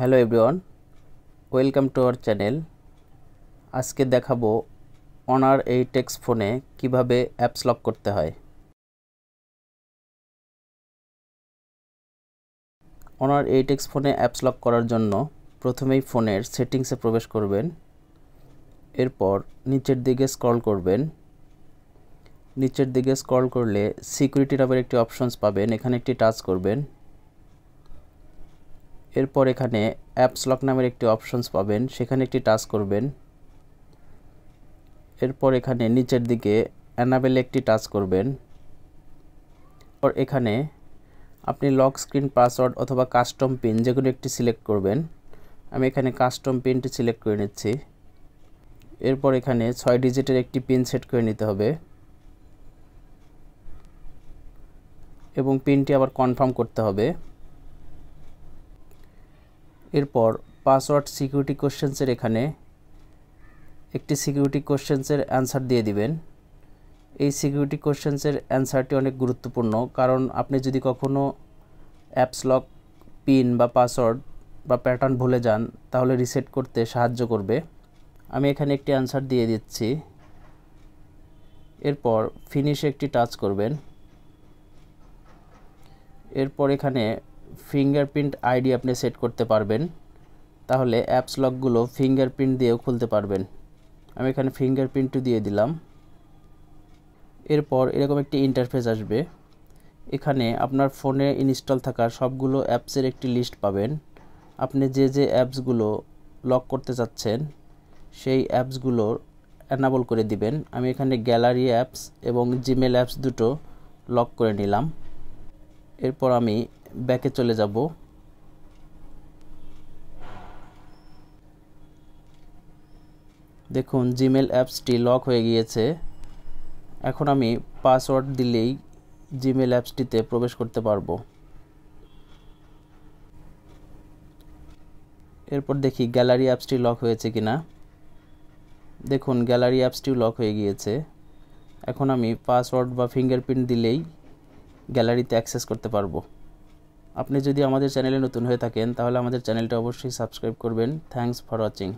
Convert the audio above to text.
Hello everyone, welcome to our channel. আজকে দেখাবো honour এই টেক্স ফোনে কীভাবে অ্যাপস লক করতে হয়। অনার এই টেক্স ফোনে অ্যাপস লক করার জন্য প্রথমেই ফোনের সেটিংসে প্রবেশ করবেন। এরপর নিচের দিকে স্ক্রল করবেন। নিচের দিকে স্ক্রল করলে সিকিউরিটি নামের একটি অপশনস পাবেন। এখানে একটি টাচ করবেন। এরপর এখানে অ্যাপস লক নামের একটি অপশনস পাবেন। সেখানে একটি টাচ করবেন। এরপর এখানে নিচের দিকে অ্যানাবেলে একটি টাচ করবেন। পর এখানে আপনি লক স্ক্রিন পাসওয়ার্ড অথবা কাস্টম পিন যে কোনো একটি সিলেক্ট করবেন। আমি এখানে কাস্টম পিনটি সিলেক্ট করে নিচ্ছি। এরপর এখানে ছয় ডিজিটের একটি পিন সেট করে নিতে হবে। এবং পিনটি আবার কনফার্ম করতে হবে। এরপর পাসওয়ার্ড সিকিউরিটি কোশ্চেন্সের এখানে একটি সিকিউরিটি কোশ্চেন্সের অ্যান্সার দিয়ে দিবেন। এই সিকিউরিটি কোশ্চেন্সের অ্যান্সারটি অনেক গুরুত্বপূর্ণ, কারণ আপনি যদি কখনও অ্যাপস লক পিন বা পাসওয়ার্ড বা প্যাটার্ন ভুলে যান, তাহলে রিসেট করতে সাহায্য করবে। আমি এখানে একটি অ্যান্সার দিয়ে দিচ্ছি। এরপর ফিনিশে একটি টাচ করবেন। এরপর এখানে ফিঙ্গারপ্রিন্ট আইডি আপনি সেট করতে পারবেন। তাহলে অ্যাপস লকগুলো ফিঙ্গারপ্রিন্ট দিয়েও খুলতে পারবেন। আমি এখানে ফিঙ্গারপ্রিন্টও দিয়ে দিলাম। এরপর এরকম একটি ইন্টারফেস আসবে। এখানে আপনার ফোনে ইনস্টল থাকা সবগুলো অ্যাপসের একটি লিস্ট পাবেন। আপনি যে যে অ্যাপসগুলো লক করতে চাচ্ছেন, সেই অ্যাপসগুলোর অ্যানাবল করে দিবেন। আমি এখানে গ্যালারি অ্যাপস এবং জিমেল অ্যাপস দুটো লক করে নিলাম। এরপর আমি ব্যাকে চলে যাব। দেখুন জিমেল অ্যাপসটি লক হয়ে গিয়েছে। এখন আমি পাসওয়ার্ড দিলেই জিমেল অ্যাপসটিতে প্রবেশ করতে পারব। এরপর দেখি, গ্যালারি অ্যাপসটি লক হয়েছে কিনা। দেখুন, গ্যালারি অ্যাপসটিও লক হয়ে গিয়েছে। এখন আমি পাসওয়ার্ড বা ফিঙ্গারপ্রিন্ট দিলেই গ্যালারিতে অ্যাক্সেস করতে পারব। আপনি যদি আমাদের চ্যানেলে নতুন হয়ে থাকেন, তাহলে আমাদের চ্যানেলটা অবশ্যই সাবস্ক্রাইব করবেন। Thanks for watching.